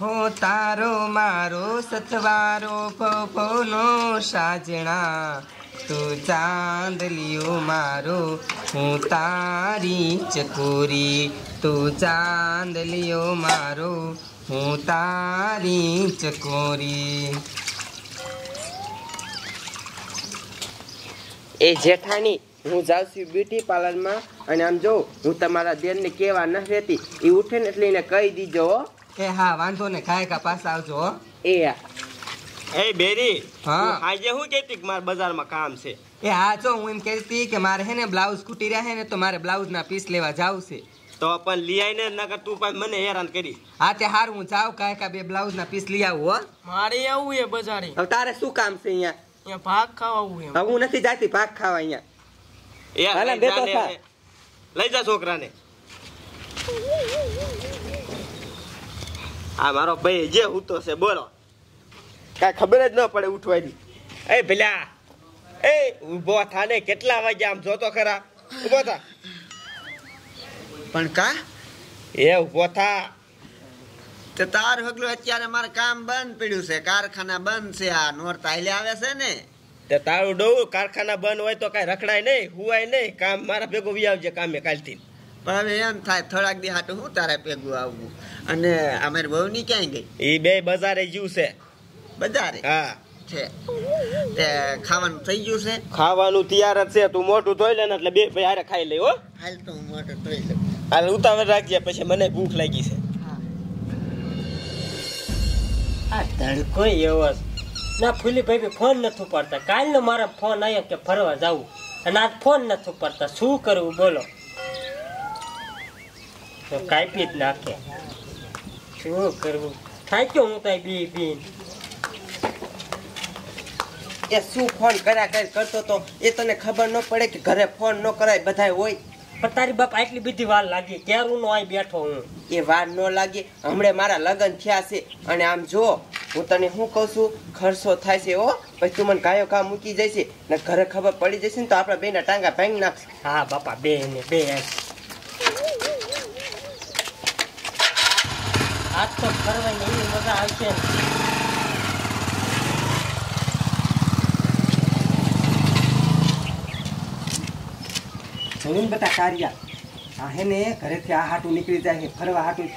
હો તારો મારો સથવારો પપોનો સાજણા. તું ચાંદલિયો મારો, હું તારી ચકોરી. તું ચાંદલિયો મારો, હું તારી ચકોરી. એ જેઠાણી, હું જાઉં છું બ્યુટી પાર્લરમાં. અને આમ જો, હું તમારા દેરને કેવા ન રહેતી એ ઉઠે ને એટલે એને કહી દીજો એ હા વાંધો ને ખાય કા પાછા આવજો હો. એ. એ બેરી હા. આજે હું કહેતી કે મારે બજારમાં કામ છે? એ હા જો હું એમ કહેતી કે મારે હે ને બ્લાઉઝ ખૂટી રહ્યા હે ને તો મારે બ્લાઉઝના પીસ લેવા જાવું છે. તો પણ લઈ આવીને નકર તું પણ મને હેરાન કરી. હા તે હાર હું જાઉં કાય કા બે બ્લાઉઝના પીસ લઈ આવું હો. મારે આવું એ બજારે. હવે તારે શું કામ છે અહીંયા? અહીંયા ભાગ ખાવા આવું એમ. હું નથી જાતી ભાગ ખાવા અહીંયા. ને. લઈ જા છોકરાને. આ મારો ભાઈ જે ઉતો છે બોલો. કાંઈ ખબર જ ન પડે ઉઠવાની. એ ભલા. એ ઊભો થાને કેટલા વાગ્યા આમ જોતો ખરા? ઊભો થા. પણ કા? એ ઊભો થા. તે તાર હગલું અત્યારે મારે કામ બંધ પડ્યું છે. કારખાના બંધ છે. આ નોરતા તાઈલે આવે છે ને. તે તારું ડોવું કારખાના બંધ હોય તો કાંઈ રખડાય નહીં હુવાય નહીં. કામ મારા ભેગો વી આવજે કામે કાલથી. પણ હવે એમ થાય થોડાક દી હાટું હું તારે ભેગું આવવું અને અમારી વહુની ક્યાંય ગઈ? એ બે બજારે જ્યું છે. બજારે? હા. છે. તે ખાવાનું થઈ ગયું છે? ખાવાનું તૈયાર જ છે. તું મોટું ધોઈ લે ને એટલે બે ભાઈ હારે ખાઈ લઈ હો. હાલ તો હું મોટો ધોઈ લઉં. હાલ ઉતાવળ રાખજે પછી મને ભૂખ લાગી છે. આ ધડકો એવો ના ફૂલી ભાઈ ફોન નથી ઉપાડતા. કાલનો મારા ફોન આવ્યો કે ફરવા જવું. અને આજ ફોન નથી ઉપાડતા. શું કરવું બોલો. તો કાપી જ નાખે. શું કરવું થાક્યો હું તાઈ બી બી એ શું ફોન કર્યા કઈ કરતો તો? એ તને ખબર ન પડે કે ઘરે ફોન ન કરાય બધાય હોય? પણ તારી બાપ આટલી બધી વાર લાગી. ક્યારું નો અહીં બેઠો હું? એ વાર ન લાગી. હમણે મારા લગ્ન થયા છે. અને આમ જો હું તને શું કહું છું? ખર્ચો થાય છે ઓ પછી તું મને કાયો કામ મૂકી જશે ને ઘરે ખબર પડી જશે ને તો આપણા બેના ટાંગા ભાંગી નાખશે. હા બાપા બે ને બે આજ તો ફરવાની એવી મજા આવશે જોયું બધા કાર્યા. આ હે ઘરેથી આ હાટું નીકળી જાય ફરવા હાટું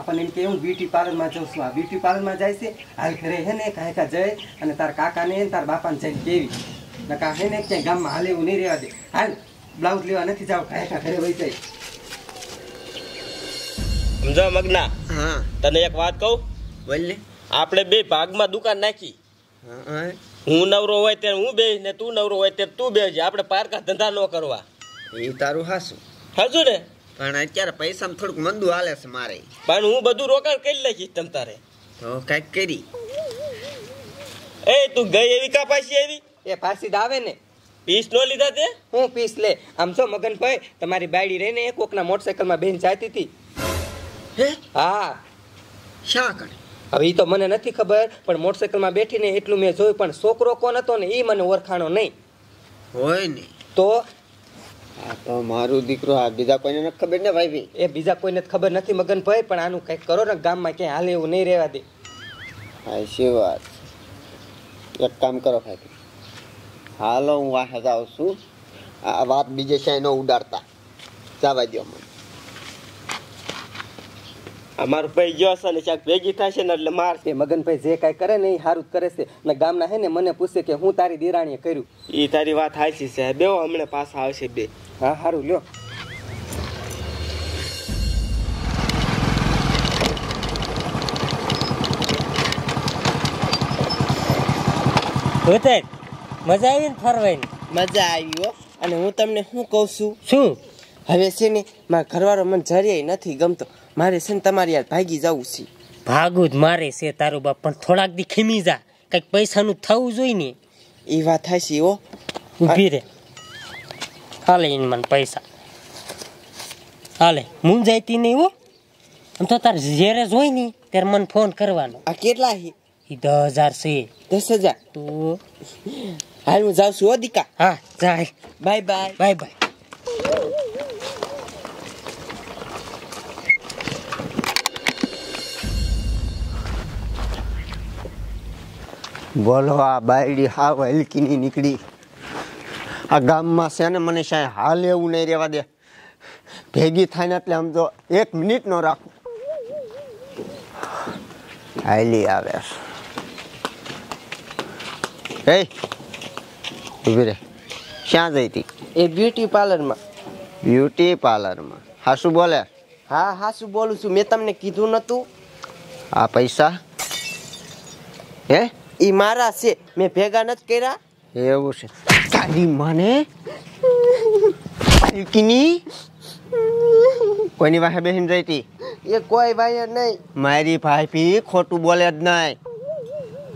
આપણને એમ બ્યુટી પાર્લરમાં જાઉં આ બ્યુટી પાર્લરમાં જાય છે, હાલ ઘરે હે ને કાંઈ અને તાર કાકાને તાર બાપાને જઈને કેવી. નકા હે ને ક્યાંય ગામમાં હાલે એવું નહીં રહેવા દે. હાલ બ્લાઉઝ લેવા નથી જાવ, કાંઈ કા ઘરે વહી જાય. સમજો મગના? હા. તને એક વાત કહું? બોલ આપણે બે ભાગમાં દુકાન નાખી. હા, નવરો હોય ત્યારે હું બે ને તું નવરો હોય ત્યારે તું બે આપણે પારકા ધંધા ન કરવા. એ તારું હાસું. હાજુ ને? પણ અત્યારે પૈસામાં થોડુંક મંદું હાલે છે મારે. પણ હું બધું રોકાણ કરી લઈશ તમ તારે. તો કંઈક કરી. એ તું ગઈ એવી કા પાછી એવી એ ફારસી આવે ને. પીસ નો લીધા તે? હું પીસ લે. આમ છો મગનભાઈ તમારી બાયડી રહીને એક કોકના મોટરસાયકલમાં બેન જાતી હતી. હે? હા. શા કરે હવે એ તો મને નથી ખબર પણ મોટરસાયકલમાં બેઠીને એટલું મેં જોયું પણ છોકરો કોણ હતો ને એ મને ઓળખાણો નહીં. હોય ને. તો? આ તો મારું દીકરો આ બીજા કોઈને નથી ખબર ને ભાઈ એ બીજા કોઈને જ ખબર નથી મગન ભાઈ પણ આનું કંઈક કરો ને ગામમાં ક્યાંય હાલે એવું નહીં રહેવા દે. હા શી વાત? એક કામ કરો ભાઈ. હાલો હું વાહે જાઉં છું. આ વાત બીજે ક્યાંય ન ઉડાડતા. જવા દો મને. અમારું ભાઈ ગયો છે ને ચાક ભેગી થશે ને એટલે માર એ મગનભાઈ જે કાંઈ કરે ને એ સારું જ કરે છે. ને ગામના હે ને મને પૂછે કે હું તારી દિરાણીએ કર્યું. એ તારી વાત હાચી છે. બેવો હમણાં પાછા આવશે બે. હા સારું લ્યો. ભૂતેજ મજા આવી ને ફરવાની મજા આવી હો. અને હું તમને શું કહું છું? શું? હવે છે ને મારા ઘરવાળો મને જરિયાય નથી ગમતો. મારે છે ને તમારી યાર ભાગી જવું છે. ભાગું જ મારે છે તારું બાપ પણ થોડાક દી ખીમી જા. કંઈક પૈસાનું થવું જોઈએ ને. એ વાત થાય છે હો. ઊભી રે. હાલે એને મને પૈસા. હાલે હું જઈતી નહીં હો. આમ તો તાર જ્યારે જોઈ ને ત્યારે મને ફોન કરવાનો. આ કેટલા છે એ દસ હજાર છે. દસ હજાર? તો હાલ હું જાઉં છું હો દીકા. હા જાય બાય બાય. Bye bye. બોલો આ બાયડી હાવ હલકીની નીકળી. આ ગામમાં છે ને મને સાહેબ હાલ એવું નહીં રહેવા દે. ભેગી થાય ને એટલે આમ તો એક મિનિટ નો રાખું. હાલી આવે. એ ઊભી રે. ક્યાં જઈ હતી એ બ્યુટી પાર્લરમાં. બ્યુટી પાર્લરમાં. હા શું બોલે? હા હા શું બોલું છું. મેં તમને કીધું નતું. આ પૈસા? હે? એ મારા છે. મેં ભેગા નથી કર્યા. એવું છે. તારી મને? કિની? કોઈની પાસે બેસીને રહી એ કોઈ ભાઈ નહીં. મારી ભાઈ ખોટું બોલે જ નહીં.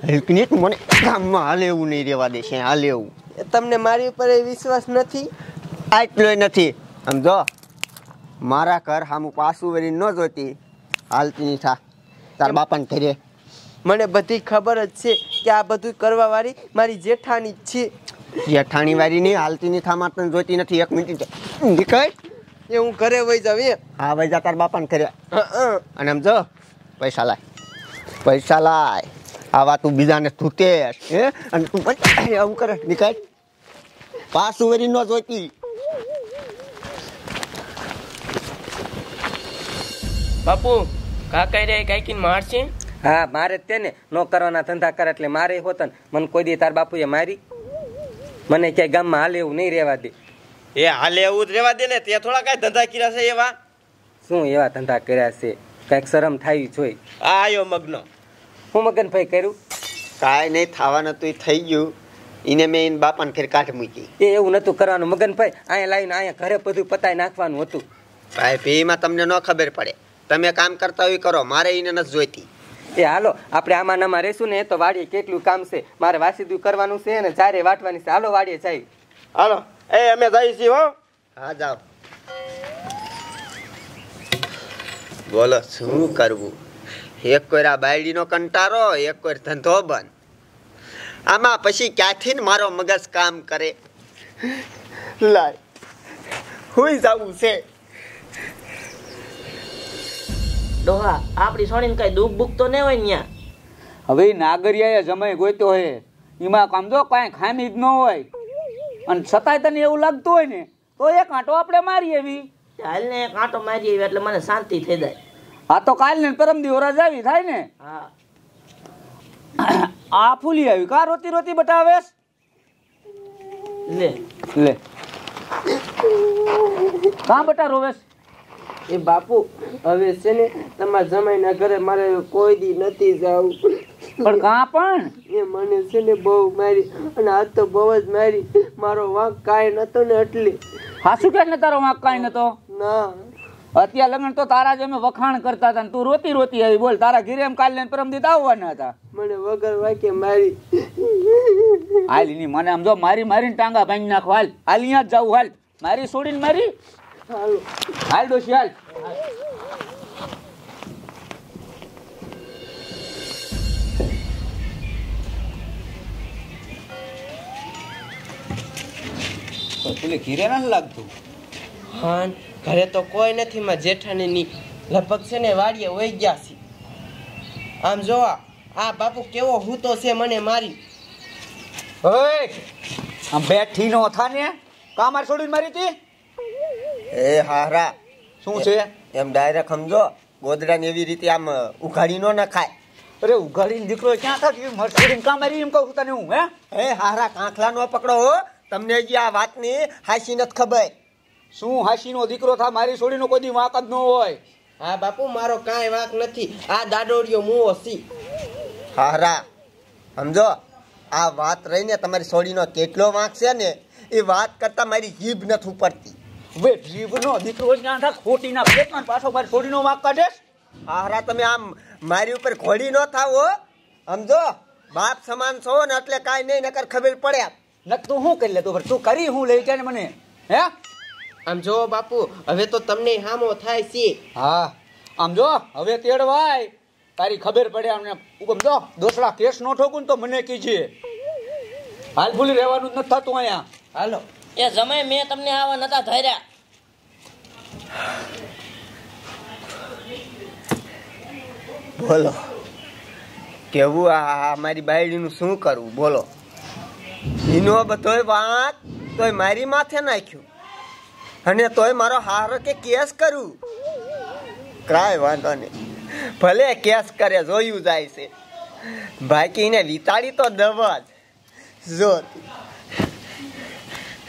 હલકની તું મને ગામમાં હાલે એવું નહીં રહેવા દેશે હાલે એવું એ તમને મારી ઉપર એ વિશ્વાસ નથી? આટલો નથી. સમજો મારા ઘર સામું પાછું વળી ન જોતી હાલતી નહીં થા. તાર બાપાને ઘરે. મને બધી ખબર જ છે કે આ બધું કરવા વાળી મારી જેઠાણી જ છે. જેઠાણી વાળી નહીં હાલતી નહીં થા મારે તને જોતી નથી. એક મિનિટ. નીકળ. એ હું ઘરે વહી જાવ એમ. હા વહી જા તાર બાપાને ઘરે. અને આમ જો પૈસા લાય. પૈસા લાય. આવા તું બીજાને ધૂતે હે? અને તું આવું કરે. નીકળ. પાછું વળી ન જોઈતી. બાપુ કાકા રે કાંઈક મારશે હા મારે જ તેને નો. કરવાના ધંધા કરે એટલે મારે હોતન મને કોઈ દી તાર બાપુએ મારી. મને ક્યાંય ગામમાં હાલે એવું નહીં રહેવા દે. એ હાલે એવું જ રેવા દે ને તે થોડા કાંઈ ધંધા કર્યા છે એવા? શું એવા ધંધા કર્યા છે? કાંઈક શરમ થાય જોઈ. આ આયો મગ્ન. હું મગનભાઈ કર્યું કાંઈ નહીં થવાનું તું થઈ ગયું. એને મેં એને બાપાને ફેર કાઢ મૂકી. એ એવું નતું કરવાનું મગનભાઈ. અહીંયા લાવીને અહીંયા ઘરે બધું પતાઈ નાખવાનું હતું. ભાઈ ભીમાં તમને ન ખબર પડે. તમે કામ કરતા હોય કરો મારે એને નથી જોઈતી. એ હાલો આપણે આમાં નામાં રહેશું ને તો વાડીએ કેટલું કામ છે? મારે વાસીદું કરવાનું છે ને ચારે વાટવાની છે. હાલો વાડીએ જાય હાલો એ અમે જઈએ છીએ હો. હા જાઓ. બોલો શું કરવું? એક કોઈ આ બાયડીનો કંટારો એક કોઈ ધંધો બંધ. આમાં પછી ક્યાંથી ને મારો મગજ કામ કરે? લાય. હુઈ જવું છે. ડોહા આપણી સોણીને કઈ દુઃખ બુક તો નહીં હોય ત્યાં ન્યા. હવે નાગરિયાએ જમાઈ ગોતો હે. એમાં કામ જો કાંઈ ખામી જ ન હોય. અને છતાંય તને એવું લાગતું હોય ને તો એક આંટો આપણે મારી એવી. હાલ ને એક આંટો મારી આવી એટલે મને શાંતિ થઈ જાય. આ તો કાલ ને પરમ દી ઓરા જાવી થાય ને. હા. આ ફૂલી આવી. કા રોતી રોતી બતાવેશ? લે. લે. કા બટા રોવેશ? એ બાપુ હવે છે ને તમારા જમાઈના ઘરે મારે કોઈ દી નથી જવું. પણ કા પણ? એ મને છે ને બહુ મારી અને આ તો બહુ જ મારી મારો વાંક કાંઈ નતો ને એટલે. હાસુ કે ને તારો વાંક કાંઈ નતો? ના. અત્યારે લગ્ન તો તારા જ અમે વખાણ કરતા હતા તું રોતી રોતી આવી બોલ તારા ઘીરે એમ કાલ પરમ દી આવવાના હતા. મને વગર વાંકે મારી. હાલની મને આમ જો મારી મારીને ટાંગા ભાંગી નાખો હાલ હાલ અહીંયા જ જાવ હાલ. મારી છોડીને મારી? હાલો ડોશી હાલ. પેલી ઘીરે નથી લાગતું? હા ઘરે તો કોઈ નથી માં જેઠાણીની લગભગ છે ને વાડીએ વહી ગયા છે. આમ જોવા આ બાપુ કેવો હૂતો છે મને મારી. ઓય આમ બેઠી નો થા ને કામાર છોડીને મારી હતી? એ હારા શું છે? એમ ડાયરેક્ટ સમજો ગોદડાને એવી રીતે આમ ઉઘાડી નો નખાય. અરે ઉઘાડીને દીકરો ક્યાં થાય મારી કામ મારી એમ કહું તને હું હે? એ હારા કાંખલા નો પકડો હો. તમને હજી આ વાતની હાસી નથી ખબર. શું હાસીનો દીકરો થા? મારી છોડીનો કોઈ દી વાંક જ ન હોય. હા બાપુ મારો કાંઈ વાંક નથી. આ દાડોડિયો મું હસી હારા સમજો? આ વાત રહીને તમારી છોડીનો કેટલો વાંક છે ને? એ વાત કરતા મારી જીભ નથી ઉપડતી. હવે જીવનો દીકરો ક્યાં થાય ખોટીના પેટમાં પાછો મારી છોડીનો વાંક કાઢેશ આહરા તમે આમ મારી ઉપર ઘોડી ન થાવ હો. સમજો? બાપ સમાન છો ને એટલે કાંઈ નહીં નકર ખબર પડે ન તું શું કરી લેતો તું કરી હું લઈ જાય ને મને. હે? આમ જો બાપુ હવે તો તમને હામો થાય છે. હા. આમ જો હવે તેડવાય. તારી ખબર પડે અમને ઉગમ જો દોસરા કેસ નો ઠોકું તો મને કીજે. હાલ ભૂલી રહેવાનું જ નથી થતું અહીંયા. હાલો. એ જમાઈ મેં તમને આવા નતા ધર્યા. બોલો. કેવું આ મારી બાયડીનું શું કરવું? બોલો. એનો બધોય વાત, તોય મારી માથે નાખ્યું. અને તોય મારો હારો કે કેસ કરું. કાંઈ વાંધો નહીં. ભલે કેસ કરે, જોયું જાય છે. બાકી એને વિતાડી તો દવા જ. જો.